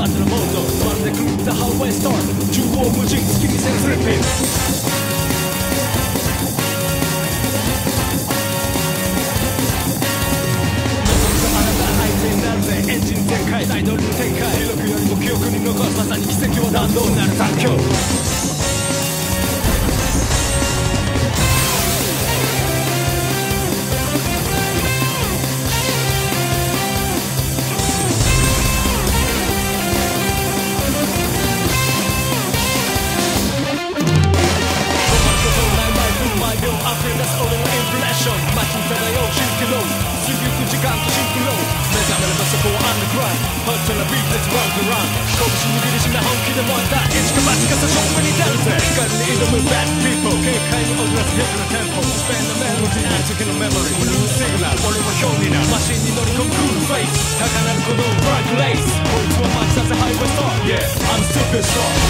バトルモードまるで狂ったハーウェイスター中央無尽月見せるフリッピンなるぜエンジン全開大統領展開記録よりも記憶に残すまさに奇跡は弾道なる残響ション街に漂う蜃気楼過ぎゆく時間とシンクロ目覚めればそこはアンダーグラウンドホットなビートでランドラン拳握りしめ本気で燃えたいつか街がさ勝負に出るぜ光に挑む bad people 軽快に踊らすヘッドなテンポスペンのメロディーアンチキのメモリーブルーシグナル俺は表になマシンに乗り込むクールフェイス高鳴る鼓動ブラックレイスこいつは街だぜハイウェイスター Yeah I'm a superstar